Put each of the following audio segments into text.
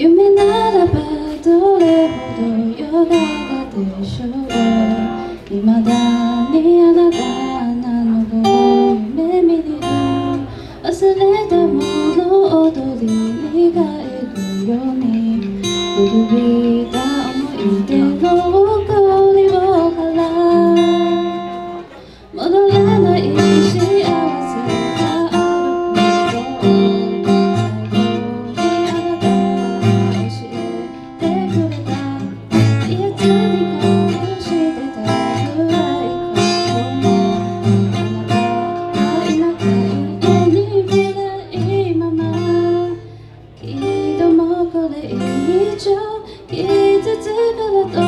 夢ならばどれほど夜長でしょういまだにあなたのご夢見る。忘れたものを踊りに帰るよ。うなこれ以上傷つくこと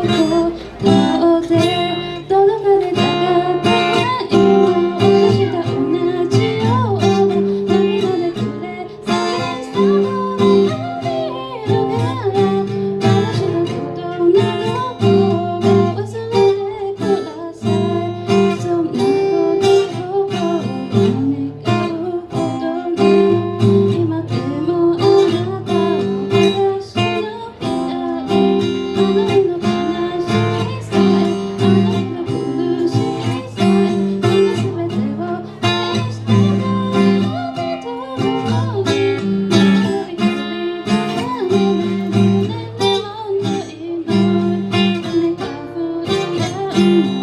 thank you.